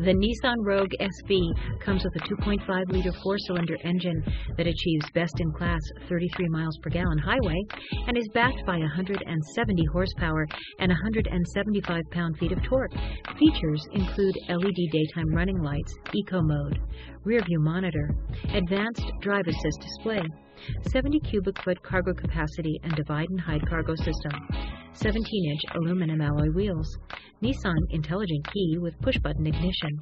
The Nissan Rogue SV comes with a 2.5 liter four cylinder engine that achieves best in class 33 miles per gallon highway and is backed by 170 horsepower and 175 pound feet of torque. Features include LED daytime running lights, eco mode, rear view monitor, advanced drive assist display, 70 cubic foot cargo capacity and divide and hide cargo system, 17 inch aluminum alloy wheels, Nissan intelligent key with push button ignition,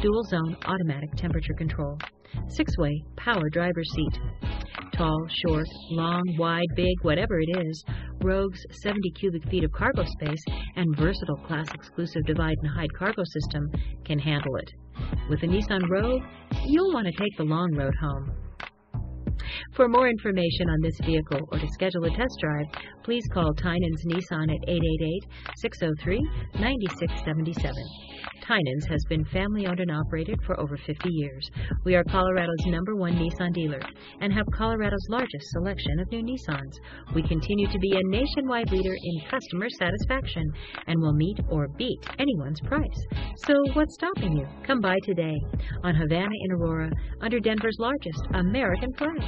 dual zone automatic temperature control, six way power driver's seat. Tall, short, long, wide, big, whatever it is, Rogue's 70 cubic feet of cargo space and versatile class exclusive divide and hide cargo system can handle it. With the Nissan Rogue, you'll want to take the long road home. For more information on this vehicle or to schedule a test drive, please call Tynan's Nissan at 888-603-9677. Tynan's has been family owned and operated for over 50 years. We are Colorado's number one Nissan dealer and have Colorado's largest selection of new Nissans. We continue to be a nationwide leader in customer satisfaction and will meet or beat anyone's price. So what's stopping you? Come by today on Havana in Aurora under Denver's largest American flag.